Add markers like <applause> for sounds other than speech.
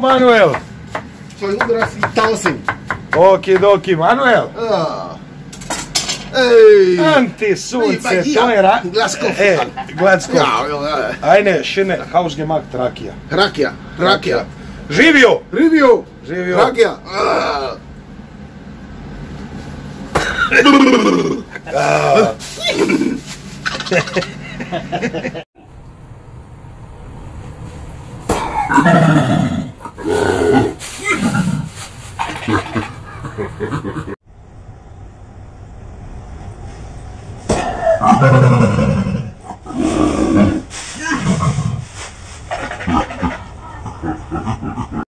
Manuel. Soy 110,000. Okidoki, Manuel. Ah. Ej! Anti sunce, Ej, to je ra... Gladskov. E, Gladskov. Ja, ja. Ajne, šine, hausgemacht rakija. Rakija, rakija. Živio! Review. Živio! Rakija. Ah. <laughs> <laughs> Ha ha ha.